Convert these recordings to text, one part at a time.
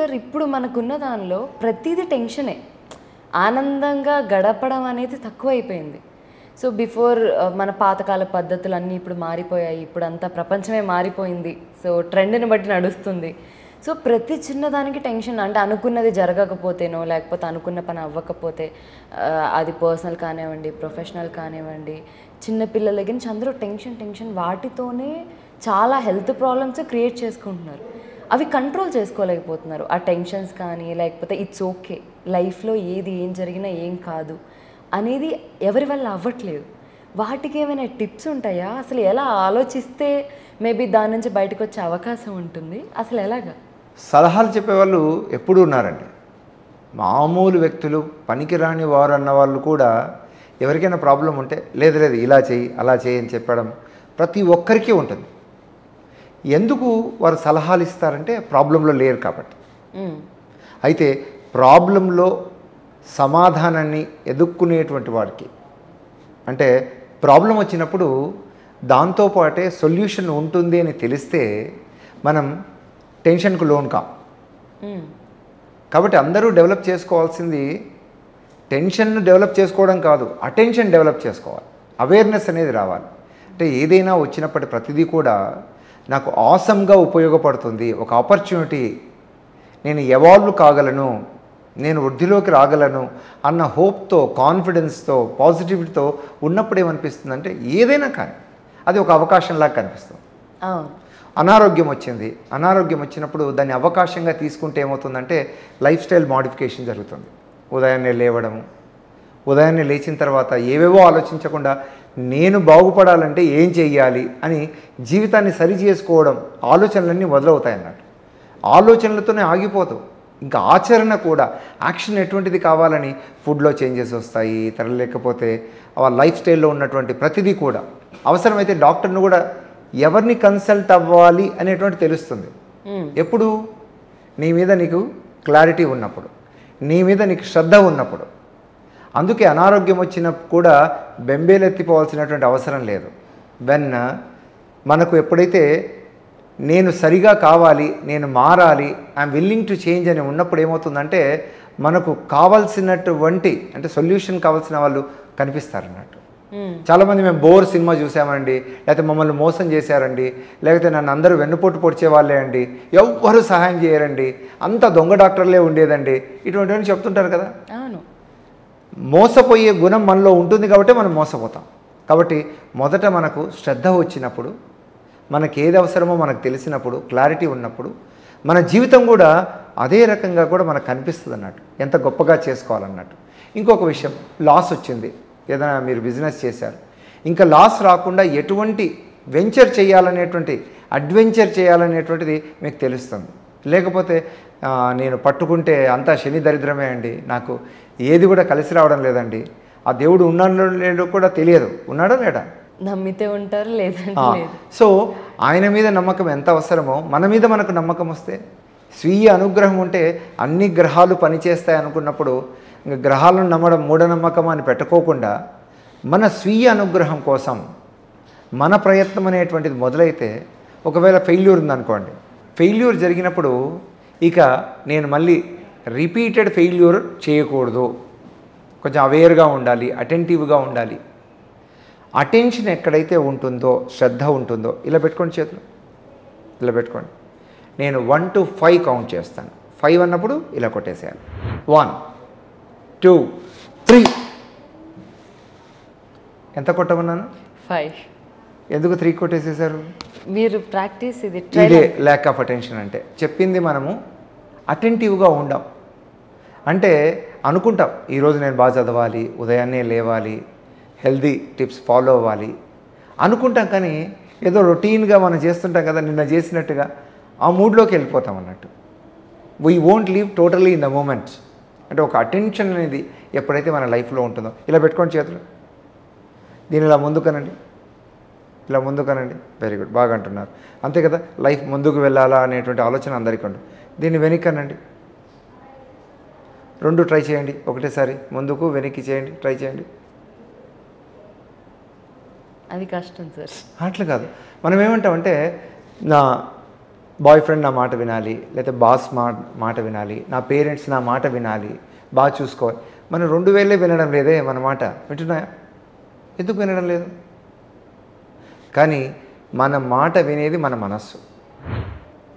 Sir ఇప్పుడు మనకున్న దానిలో ప్రతిదీ టెన్షనే. ఆనందంగా గడపడం అనేది తక్కువైపోయింది. సో బిఫోర్ మన పాతకాల పద్ధతులు అన్నీ ఇప్పుడు మారిపోయాయి ఇప్పుడు అంతా ప్రపంచమే మారిపోయింది. సో ట్రెండ్ని బట్టి నడుస్తుంది. సో ప్రతి చిన్నదానికి టెన్షన్. అంటే అనుకున్నది జరగకపోతేనో లేకపోతే అనుకున్న పని అవ్వకపోతే అది పర్సనల్ కానివ్వండి ప్రొఫెషనల్ కానివ్వండి చిన్నపిల్లల దగ్గర నుంచి అందరూ టెన్షన్ టెన్షన్ వాటితోనే చాలా హెల్త్ ప్రాబ్లమ్స్ క్రియేట్ చేసుకుంటున్నారు. అవి కంట్రోల్ చేసుకోలేకపోతున్నారు. ఆ టెన్షన్స్ కానీ లేకపోతే ఇట్స్ ఓకే లైఫ్లో ఏది ఏం జరిగినా ఏం కాదు అనేది ఎవరి వల్ల అవ్వట్లేదు. వాటికి ఏమైనా టిప్స్ ఉంటాయా? అసలు ఎలా ఆలోచిస్తే మేబీ దాని నుంచి బయటకు వచ్చే అవకాశం ఉంటుంది? అసలు ఎలాగా? సలహాలు చెప్పేవాళ్ళు ఎప్పుడూ ఉన్నారండి. మామూలు వ్యక్తులు పనికిరాని వారు అన్న వాళ్ళు కూడా ఎవరికైనా ప్రాబ్లం ఉంటే లేదు లేదు ఇలా చేయి అలా చేయి అని చెప్పడం ప్రతి ఒక్కరికి ఉంటుంది. ఎందుకు వారు సలహాలు ఇస్తారంటే ప్రాబ్లంలో లేరు కాబట్టి. అయితే ప్రాబ్లంలో సమాధానాన్ని ఎదుర్కొనేటువంటి వాడికి అంటే ప్రాబ్లం వచ్చినప్పుడు దాంతోపాటే సొల్యూషన్ ఉంటుంది అని తెలిస్తే మనం టెన్షన్కు లోన్ కాం. కాబట్టి అందరూ డెవలప్ చేసుకోవాల్సింది టెన్షన్ను డెవలప్ చేసుకోవడం కాదు అటెన్షన్ డెవలప్ చేసుకోవాలి అవేర్నెస్ అనేది రావాలి అంటే ఏదైనా వచ్చినప్పటి ప్రతిదీ కూడా నాకు ఆసమ్గా ఉపయోగపడుతుంది. ఒక ఆపర్చునిటీ నేను ఎవాల్వ్ కాగలను. నేను వృద్ధిలోకి రాగలను అన్న హోప్తో కాన్ఫిడెన్స్తో పాజిటివిటీతో ఉన్నప్పుడు ఏమనిపిస్తుందంటే ఏదైనా కానీ అది ఒక అవకాశంలాగా కనిపిస్తుంది. అనారోగ్యం వచ్చింది. అనారోగ్యం వచ్చినప్పుడు దాన్ని అవకాశంగా తీసుకుంటే ఏమవుతుందంటే లైఫ్ స్టైల్ మాడిఫికేషన్ జరుగుతుంది. ఉదయాన్నే లేవడము ఉదయాన్నే లేచిన తర్వాత ఏవేవో ఆలోచించకుండా నేను బాగుపడాలంటే ఏం చెయ్యాలి అని జీవితాన్ని సరి చేసుకోవడం ఆలోచనలన్నీ మొదలవుతాయి అన్నట్టు ఆలోచనలతోనే ఆగిపోదు ఇంకా ఆచరణ కూడా యాక్షన్ ఎటువంటిది కావాలని ఫుడ్లో చేంజెస్ వస్తాయి ఇతర లేకపోతే ఆ లైఫ్ స్టైల్లో ఉన్నటువంటి ప్రతిదీ కూడా. అవసరమైతే డాక్టర్ను కూడా ఎవరిని కన్సల్ట్ అవ్వాలి అనేటువంటి తెలుస్తుంది. ఎప్పుడు? నీ మీద నీకు క్లారిటీ ఉన్నప్పుడు. నీ మీద నీకు శ్రద్ధ ఉన్నప్పుడు. అందుకే అనారోగ్యం వచ్చినప్పుడు కూడా బెంబేలెత్తిపోవాల్సినటువంటి అవసరం లేదు. వెన్ మనకు ఎప్పుడైతే నేను సరిగా కావాలి నేను మారాలి ఐఎమ్ విల్లింగ్ టు చేంజ్ అని ఉన్నప్పుడు ఏమవుతుందంటే మనకు కావాల్సినటువంటి అంటే సొల్యూషన్ కావాల్సిన వాళ్ళు కనిపిస్తారన్నట్టు. మ్మ్. చాలామంది మేము బోర్ సినిమా చూసామండి లేకపోతే మమ్మల్ని మోసం చేశారండి లేకపోతే నన్ను అందరూ వెన్నుపోటు పొడిచే వాళ్ళే అండి ఎవ్వరు సహాయం చేయరండి అంత దొంగ డాక్టర్లే ఉండేదండి ఇటువంటివన్నీ చెప్తుంటారు కదా. అవును. మోసపోయే గుణం మనలో ఉంటుంది కాబట్టి మనం మోసపోతాం. కాబట్టి మొదట మనకు శ్రద్ధ వచ్చినప్పుడు మనకి ఏది అవసరమో మనకు తెలిసినప్పుడు క్లారిటీ ఉన్నప్పుడు మన జీవితం కూడా అదే రకంగా కూడా మనకు కనిపిస్తుంది అన్నట్టు. ఎంత గొప్పగా చేసుకోవాలన్నట్టు. ఇంకొక విషయం లాస్ వచ్చింది. ఏదైనా మీరు బిజినెస్ చేశారు. ఇంకా లాస్ రాకుండా ఎటువంటి వెంచర్ చేయాలనేటువంటి అడ్వెంచర్ చేయాలనేటువంటిది మీకు తెలుస్తుంది. లేకపోతే నేను పట్టుకుంటే అంతా శని దరిద్రమే అండి. నాకు ఏది కూడా కలిసి రావడం లేదండి. ఆ దేవుడు ఉన్నాడో లేడో కూడా తెలియదు. ఉన్నాడా లేడా? నమ్మితే ఉంటారు లేదు. సో ఆయన మీద నమ్మకం ఎంత అవసరమో మన మీద మనకు నమ్మకం వస్తే స్వీయ అనుగ్రహం ఉంటే అన్ని గ్రహాలు పనిచేస్తాయి అనుకున్నప్పుడు ఇంక గ్రహాలను నమ్మడం మూఢనమ్మకం అని పెట్టుకోకుండా మన స్వీయ అనుగ్రహం కోసం మన ప్రయత్నం అనేటువంటిది మొదలైతే ఒకవేళ ఫెయిల్యూర్ ఉందనుకోండి ఫెయిల్యూర్ జరిగినప్పుడు ఇక నేను మళ్ళీ రిపీటెడ్ ఫెయిల్యూర్ చేయకూడదు. కొంచెం అవేర్గా ఉండాలి అటెంటివ్గా ఉండాలి. అటెన్షన్ ఎక్కడైతే ఉంటుందో శ్రద్ధ ఉంటుందో ఇలా పెట్టుకోండి చేతులు. ఇలా పెట్టుకోండి. నేను వన్ టు ఫైవ్ కౌంట్ చేస్తాను. ఫైవ్ అన్నప్పుడు ఇలా కొట్టేసేయాలి. One two three. ఎంత కొట్టమన్నాను? ఫైవ్. ఎందుకు త్రీ కొట్టేసేసారు మీరు ప్రాక్టీస్ ఇది ఇదే ల్యాక్ ఆఫ్ అటెన్షన్ అంటే. చెప్పింది మనము అటెంటివ్గా ఉండం. అంటే అనుకుంటాం ఈరోజు నేను బాగా చదవాలి ఉదయాన్నే లేవాలి హెల్దీ టిప్స్ ఫాలో అవ్వాలి. అనుకుంటాం కానీ ఏదో రొటీన్గా మనం చేస్తుంటాం కదా నిన్న చేసినట్టుగా ఆ మూడ్లోకి వెళ్ళిపోతాం అన్నట్టు. We won't leave totally in the moments అంటే ఒక అటెన్షన్ అనేది ఎప్పుడైతే మన లైఫ్లో ఉంటుందో. ఇలా పెట్టుకోండి చేతులు. దీని ఇలా ముందుకనండి. ఇలా ముందుకనండి. వెరీ గుడ్ బాగా అంటున్నారు. అంతే కదా? లైఫ్ ముందుకు వెళ్ళాలా అనేటువంటి ఆలోచన అందరికీ ఉంటుంది. దీన్ని వెనక్కనండి. రెండు ట్రై చేయండి. ఒకటేసారి ముందుకు వెనక్కి చేయండి. ట్రై చేయండి. అది కష్టం సార్. అట్లా కాదు. మనం ఏమంటామంటే నా బాయ్ ఫ్రెండ్ నా మాట వినాలి లేకపోతే బాస్ మా మాట వినాలి నా పేరెంట్స్ నా మాట వినాలి బాగా చూసుకోవాలి. మనం రెండు వేలే వినడం లేదే మన మాట. వింటున్నాయా? ఎందుకు వినడం లేదు? కానీ మన మాట వినేది మన మనస్సు.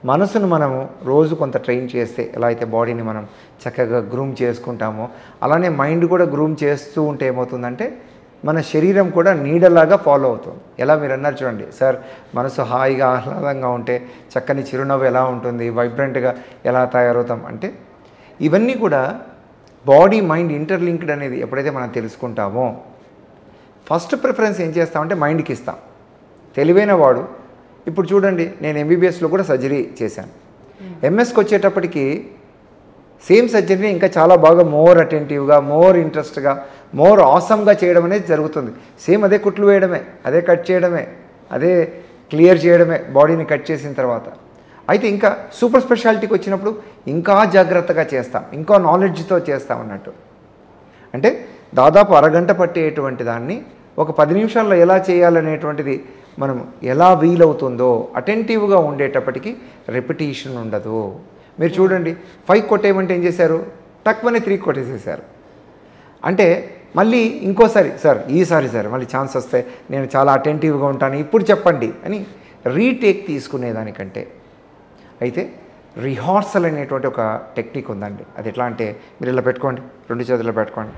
మనసును మనము రోజు కొంత ట్రైన్ చేస్తే ఎలా అయితే బాడీని మనం చక్కగా గ్రూమ్ చేసుకుంటామో అలానే మైండ్ కూడా గ్రూమ్ చేస్తూ ఉంటే ఏమవుతుందంటే మన శరీరం కూడా నీడలాగా ఫాలో అవుతుంది. ఎలా మీరు అన్నారు చూడండి సార్ మనసు హాయిగా ఆహ్లాదంగా ఉంటే చక్కని చిరునవ్వు ఎలా ఉంటుంది వైబ్రెంట్గా ఎలా తయారవుతాం అంటే ఇవన్నీ కూడా బాడీ మైండ్ ఇంటర్లింక్డ్ అనేది ఎప్పుడైతే మనం తెలుసుకుంటామో ఫస్ట్ ప్రిఫరెన్స్ ఏం చేస్తామంటే మైండ్కి ఇస్తాం. తెలివైన వాడు. ఇప్పుడు చూడండి నేను ఎంబీబీఎస్లో కూడా సర్జరీ చేశాను. ఎంఎస్కి వచ్చేటప్పటికి సేమ్ సర్జరీని ఇంకా చాలా బాగా మోర్ అటెంటివ్గా మోర్ ఇంట్రెస్ట్గా మోర్ ఆసమ్గా చేయడం అనేది జరుగుతుంది. సేమ్ అదే కుట్లు వేయడమే అదే కట్ చేయడమే అదే క్లియర్ చేయడమే బాడీని కట్ చేసిన తర్వాత. అయితే ఇంకా సూపర్ స్పెషాలిటీకి వచ్చినప్పుడు ఇంకా జాగ్రత్తగా చేస్తాం ఇంకా నాలెడ్జ్తో చేస్తాం అన్నట్టు. అంటే దాదాపు అరగంట పట్టేటువంటి దాన్ని ఒక పది నిమిషాల్లో ఎలా చేయాలనేటువంటిది మనం ఎలా వీలవుతుందో అటెంటివ్గా ఉండేటప్పటికి రెపిటేషన్ ఉండదు. మీరు చూడండి ఫైవ్ కొట్టేయమంటే ఏం చేశారు? తక్కువనే త్రీ కొట్టేసేసారు. అంటే మళ్ళీ ఇంకోసారి సార్ ఈసారి సార్ మళ్ళీ ఛాన్స్ వస్తే నేను చాలా అటెంటివ్గా ఉంటాను ఇప్పుడు చెప్పండి అని రీటేక్ తీసుకునేదానికంటే. అయితే రిహార్సల్ అనేటువంటి ఒక టెక్నిక్ ఉందండి. అది ఎట్లా అంటే మీరు ఇలా పెట్టుకోండి రెండు చేతుల్లో పెట్టుకోండి.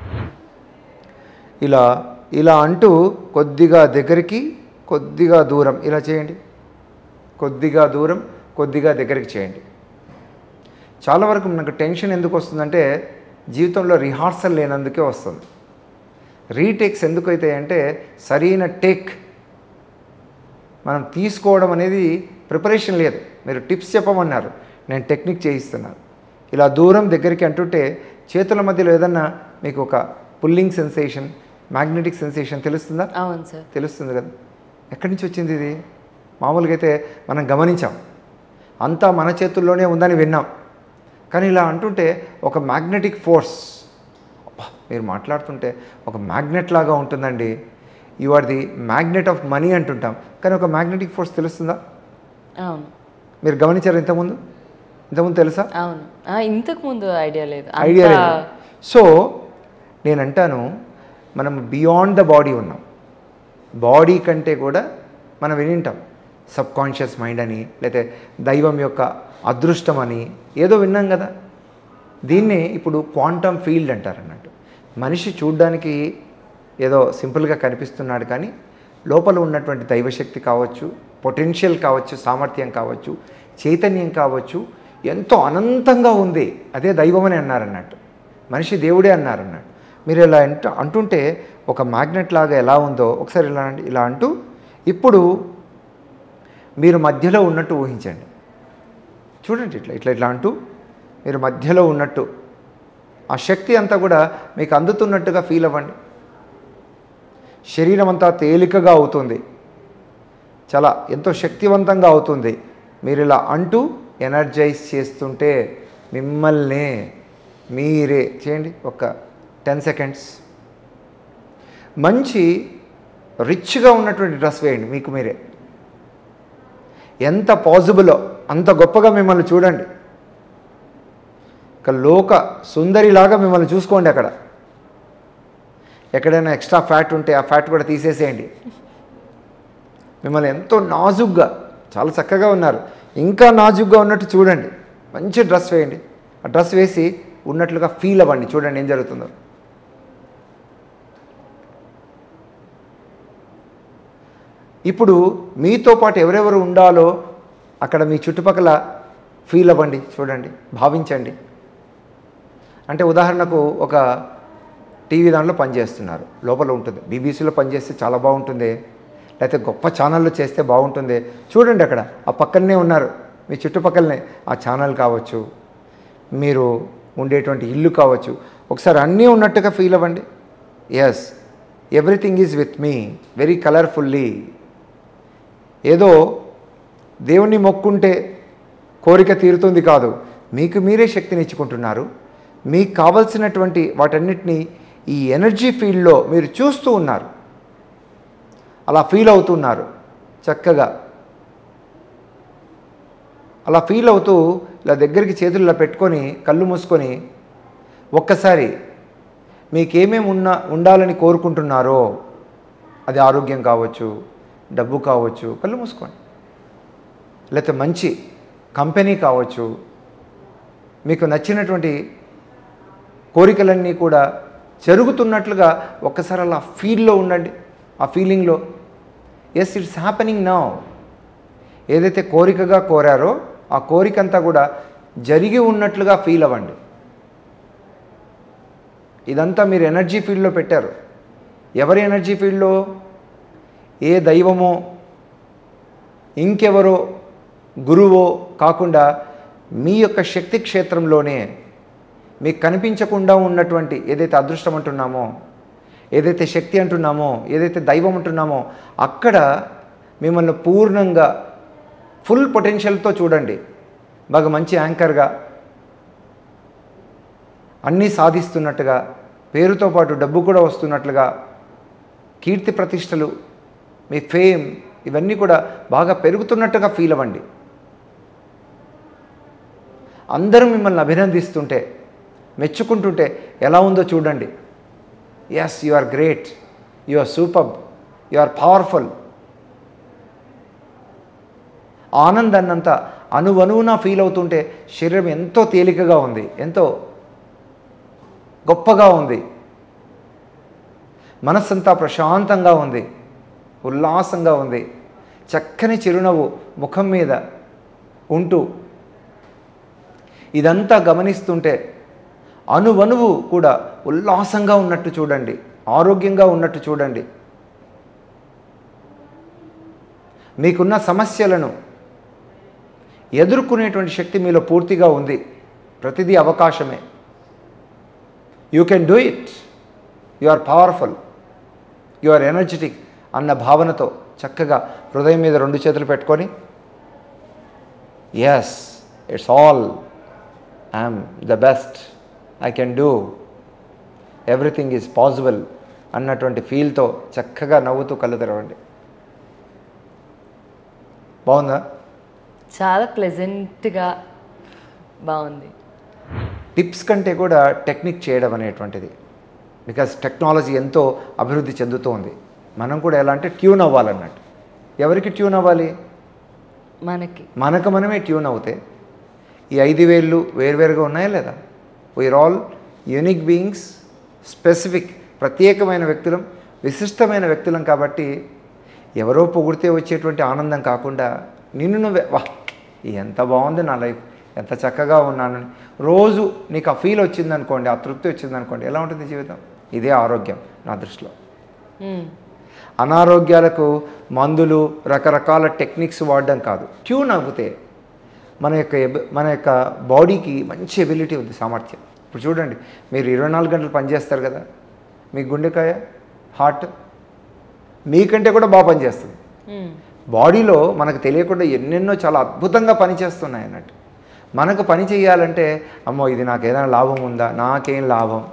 ఇలా ఇలా అంటూ కొద్దిగా దగ్గరికి కొద్దిగా దూరం. ఇలా చేయండి. కొద్దిగా దూరం కొద్దిగా దగ్గరికి చేయండి. చాలా వరకు మనకు టెన్షన్ ఎందుకు వస్తుందంటే జీవితంలో రిహార్సల్ లేనందుకే వస్తుంది. రీటేక్స్ ఎందుకు అంటే సరైన టేక్. మనం తీసుకోవడం అనేది ప్రిపరేషన్ లేదు. మీరు టిప్స్ చెప్పమన్నారు. నేను టెక్నిక్ చేయిస్తున్నాను. ఇలా దూరం దగ్గరికి అంటుంటే చేతుల మధ్యలో ఏదన్నా మీకు ఒక పుల్లింగ్ సెన్సేషన్ మ్యాగ్నెటిక్ సెన్సేషన్ తెలుస్తుందా? అవును సార్. తెలుస్తుంది కదా. ఎక్కడి నుంచి వచ్చింది ఇది? మామూలుగా అయితే మనం గమనించాం. అంతా మన చేతుల్లోనే ఉందని విన్నాం. కానీ ఇలా అంటుంటే ఒక మ్యాగ్నెటిక్ ఫోర్స్. అబ్బా, మీరు మాట్లాడుతుంటే ఒక మ్యాగ్నెట్ లాగా ఉంటుందండి. You are the magnet of money అంటుంటాం. కానీ ఒక మ్యాగ్నెటిక్ ఫోర్స్ తెలుస్తుందా? అవును. మీరు గమనించారు ఇంతకుముందు? ఇంతకుముందు తెలుసా? అవును. ఆ, ఇంతకు ముందు ఐడియా లేదు. ఐడియా లేదు. సో నేను అంటాను మనం బియాండ్ ద బాడీ ఉన్నాం. బాడీ కంటే కూడా మనం వినింటాం. సబ్ కాన్షియస్ మైండ్ అని లేకపోతే దైవం యొక్క అదృష్టం అని ఏదో విన్నాం కదా. దీన్నే ఇప్పుడు క్వాంటమ్ ఫీల్డ్ అంటారు అన్నట్టు మనిషి చూడ్డానికి ఏదో సింపుల్గా కనిపిస్తున్నాడు కానీ లోపల ఉన్నటువంటి దైవశక్తి కావచ్చు పొటెన్షియల్ కావచ్చు సామర్థ్యం కావచ్చు చైతన్యం కావచ్చు ఎంతో అనంతంగా ఉంది. అదే దైవం అని అన్నారన్నట్టు. మనిషి దేవుడే అన్నారన్నట్టు. మీరు ఇలా అంటు అంటుంటే ఒక మ్యాగ్నెట్ లాగా ఎలా ఉందో ఒకసారి ఇలా ఇలా అంటూ ఇప్పుడు మీరు మధ్యలో ఉన్నట్టు ఊహించండి. చూడండి ఇట్లా ఇట్లా ఇట్లా అంటూ మీరు మధ్యలో ఉన్నట్టు. ఆ శక్తి అంతా కూడా మీకు అందుతున్నట్టుగా ఫీల్ అవ్వండి. శరీరం అంతా తేలికగా అవుతుంది. చాలా ఎంతో శక్తివంతంగా అవుతుంది. మీరు ఇలా అంటూ ఎనర్జైజ్ చేస్తుంటే మిమ్మల్నే మీరే చేయండి ఒక టెన్ సెకండ్స్. మంచి రిచ్గా ఉన్నటువంటి డ్రెస్ వేయండి మీకు మీరే. ఎంత పాజిబులో అంత గొప్పగా మిమ్మల్ని చూడండి. ఒక లోక సుందరిలాగా మిమ్మల్ని చూసుకోండి అక్కడ. ఎక్కడైనా ఎక్స్ట్రా ఫ్యాట్ ఉంటే ఆ ఫ్యాట్ కూడా తీసేసేయండి. మిమ్మల్ని ఎంతో నాజుగ్గా చాలా చక్కగా ఉన్నారు. ఇంకా నాజుగ్గా ఉన్నట్టు చూడండి. మంచి డ్రెస్ వేయండి. ఆ డ్రెస్ వేసి ఉన్నట్లుగా ఫీల్ అవ్వండి. చూడండి ఏం జరుగుతుందో. ఇప్పుడు మీతో పాటు ఎవరెవరు ఉండాలో అక్కడ మీ చుట్టుపక్కల ఫీల్ అవ్వండి చూడండి భావించండి. అంటే ఉదాహరణకు ఒక టీవీ దాంట్లో పనిచేస్తున్నారు. లోపల ఉంటుంది. బీబీసీలో పనిచేస్తే చాలా బాగుంటుంది. లేకపోతే గొప్ప ఛానల్లో చేస్తే బాగుంటుంది. చూడండి అక్కడ ఆ పక్కనే ఉన్నారు. మీ చుట్టుపక్కలనే ఆ ఛానల్ కావచ్చు మీరు ఉండేటువంటి ఇల్లు కావచ్చు. ఒకసారి అన్నీ ఉన్నట్టుగా ఫీల్ అవ్వండి. Yes everything is with me very colourfully ఏదో దేవుణ్ణి మొక్కుంటే కోరిక తీరుతుంది కాదు. మీకు మీరే శక్తినిచ్చుకుంటున్నారు మీకు కావలసినటువంటి వాటన్నిటినీ ఈ ఎనర్జీ ఫీల్డ్లో మీరు చూస్తూ ఉన్నారు. అలా ఫీల్ అవుతున్నారు. చక్కగా. అలా ఫీల్ అవుతూ ఇలా దగ్గరికి చేతుల్లో పెట్టుకొని కళ్ళు మూసుకొని ఒక్కసారి మీకేమేమి ఉన్నా ఉండాలని కోరుకుంటున్నారో అది ఆరోగ్యం కావచ్చు డబ్బు కావచ్చు కళ్ళు మూసుకోండి. లేకపోతే మంచి కంపెనీ కావచ్చు మీకు నచ్చినటువంటి కోరికలన్నీ కూడా జరుగుతున్నట్లుగా ఒక్కసారి అలా ఫీల్లో ఉండండి. ఆ ఫీలింగ్లో ఎస్ ఇట్స్ హ్యాపెనింగ్ నౌ ఏదైతే కోరికగా కోరారో ఆ కోరిక అంతా కూడా జరిగి ఉన్నట్లుగా ఫీల్ అవ్వండి. ఇదంతా మీరు ఎనర్జీ ఫీల్డ్లో పెట్టారు. ఎవరి ఎనర్జీ ఫీల్డ్లో? ఏ దైవమో ఇంకెవరో గురువో కాకుండా మీ యొక్క శక్తి క్షేత్రంలోనే మీకు కనిపించకుండా ఉన్నటువంటి ఏదైతే అదృష్టం అంటున్నామో ఏదైతే శక్తి అంటున్నామో ఏదైతే దైవం అంటున్నామో అక్కడ మిమ్మల్ని పూర్ణంగా ఫుల్ పొటెన్షియల్తో చూడండి. బాగా మంచి యాంకర్గా అన్నీ సాధిస్తున్నట్టుగా పేరుతో పాటు డబ్బు కూడా వస్తున్నట్లుగా కీర్తి ప్రతిష్టలు మీ ఫేమ్ ఇవన్నీ కూడా బాగా పెరుగుతున్నట్టుగా ఫీల్ అవ్వండి. అందరూ మిమ్మల్ని అభినందిస్తుంటే మెచ్చుకుంటుంటే ఎలా ఉందో చూడండి. Yes you are great you are super you are powerful ఆనందాన్నంతా అణువణువున ఫీల్ అవుతుంటే శరీరం ఎంతో తేలికగా ఉంది ఎంతో గొప్పగా ఉంది. మనస్సంతా ప్రశాంతంగా ఉంది. ఉల్లాసంగా ఉంది. చక్కని చిరునవ్వు ముఖం మీద ఉంటూ ఇదంతా గమనిస్తుంటే అణువణువు కూడా ఉల్లాసంగా ఉన్నట్టు చూడండి. ఆరోగ్యంగా ఉన్నట్టు చూడండి. మీకున్న సమస్యలను ఎదుర్కొనేటువంటి శక్తి మీలో పూర్తిగా ఉంది. ప్రతిదీ అవకాశమే. You can do it you are powerful you are energetic అన్న భావనతో చక్కగా హృదయం మీద రెండు చేతులు పెట్టుకొని yes it's all I'm the best I can do everything is possible అన్నటువంటి ఫీల్తో చక్కగా నవ్వుతూ కళ్ళు తెరవండి. బాగుందా? చాలా ప్లెజెంట్గా బాగుంది. టిప్స్ కంటే కూడా టెక్నిక్ చేయడం అనేటువంటిది. బికాస్ టెక్నాలజీ ఎంతో అభివృద్ధి చెందుతోంది మనం కూడా ఎలా అంటే ట్యూన్ అవ్వాలన్నట్టు. ఎవరికి ట్యూన్ అవ్వాలి? మనకి. మనకు మనమే ట్యూన్ అవుతే ఈ ఐదు వేళ్ళు వేరువేరుగా ఉన్నాయా లేదా? We are all unique beings specific ప్రత్యేకమైన వ్యక్తులం విశిష్టమైన వ్యక్తులం కాబట్టి ఎవరో పొగిడితే వచ్చేటువంటి ఆనందం కాకుండా నిన్ను నువ్వే వా ఎంత బాగుంది నా లైఫ్ ఎంత చక్కగా ఉన్నానని రోజు నీకు ఆ ఫీల్ వచ్చిందనుకోండి ఆ తృప్తి వచ్చిందనుకోండి ఎలా ఉంటుంది జీవితం? ఇదే ఆరోగ్యం నా దృష్టిలో. అనారోగ్యాలకు మందులు రకరకాల టెక్నిక్స్ వాడడం కాదు. ట్యూన్ అవ్వితే మన యొక్క మన యొక్క బాడీకి మంచి ఎబిలిటీ ఉంది సామర్థ్యం. ఇప్పుడు చూడండి మీరు ఇరవై నాలుగు గంటలు పనిచేస్తారు కదా మీ గుండెకాయ హార్ట్ మీకంటే కూడా బాగా పనిచేస్తుంది. బాడీలో మనకు తెలియకుండా ఎన్నెన్నో చాలా అద్భుతంగా పనిచేస్తున్నాయి అన్నట్టు మనకు పని చేయాలంటే అమ్మో ఇది నాకు ఏదైనా లాభం ఉందా? నాకేం లాభం?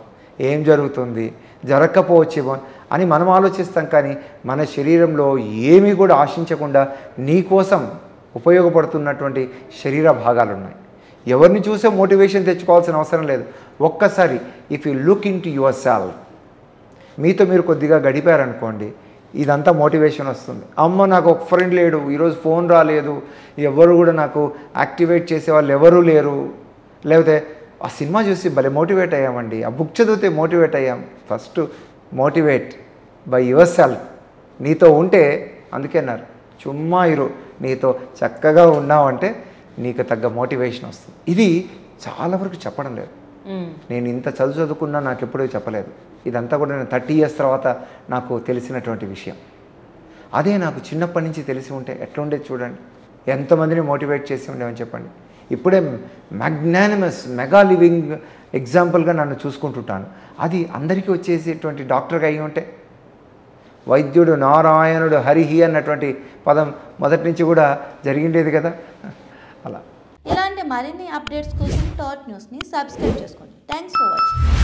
ఏం జరుగుతుంది? జరగకపోవచ్చేమో అని మనం ఆలోచిస్తాం కానీ మన శరీరంలో ఏమీ కూడా ఆశించకుండా నీకోసం ఉపయోగపడుతున్నటువంటి శరీర భాగాలు ఉన్నాయి ఎవరిని చూసే మోటివేషన్ తెచ్చుకోవాల్సిన అవసరం లేదు. ఒక్కసారి if you look into yourself మీతో మీరు కొద్దిగా గడిపారనుకోండి ఇదంతా మోటివేషన్ వస్తుంది. అమ్మ నాకు ఒక ఫ్రెండ్ లేడు ఈరోజు ఫోన్ రాలేదు ఎవరు కూడా నాకు యాక్టివేట్ చేసే వాళ్ళు ఎవరూ లేరు. లేకపోతే ఆ సినిమా చూసి భలే మోటివేట్ అయ్యామండి. ఆ బుక్ చదివితే మోటివేట్ అయ్యాం. First motivate by yourself నీతో ఉంటే అందుకే అన్నారు. చుమ్మా ఇరు. నీతో చక్కగా ఉన్నావంటే నీకు తగ్గ మోటివేషన్ వస్తుంది. ఇది చాలా వరకు చెప్పడం లేదు. నేను ఇంత చదువు చదువుకున్నా నాకు ఎప్పుడూ చెప్పలేదు. ఇదంతా కూడా నేను థర్టీ ఇయర్స్ తర్వాత నాకు తెలిసినటువంటి విషయం. అదే నాకు చిన్నప్పటి నుంచి తెలిసి ఉంటే ఎట్లా ఉండేది చూడండి. ఎంతమందిని మోటివేట్ చేసి ఉండేవని చెప్పండి. ఇప్పుడే మ్యాగ్నానిమస్ మెగా లివింగ్ ఎగ్జాంపుల్గా నన్ను చూసుకుంటుంటాను. అది అందరికీ వచ్చేసేటువంటి డాక్టర్గా అయి ఉంటే వైద్యుడు నారాయణుడు హరిహి అన్నటువంటి పదం మొదటి నుంచి కూడా జరిగిండేది కదా. అలా. ఇలాంటి మరిన్ని అప్డేట్స్ కోసం టాట్ న్యూస్ని సబ్స్క్రైబ్ చేసుకోండి. Thanks for watching.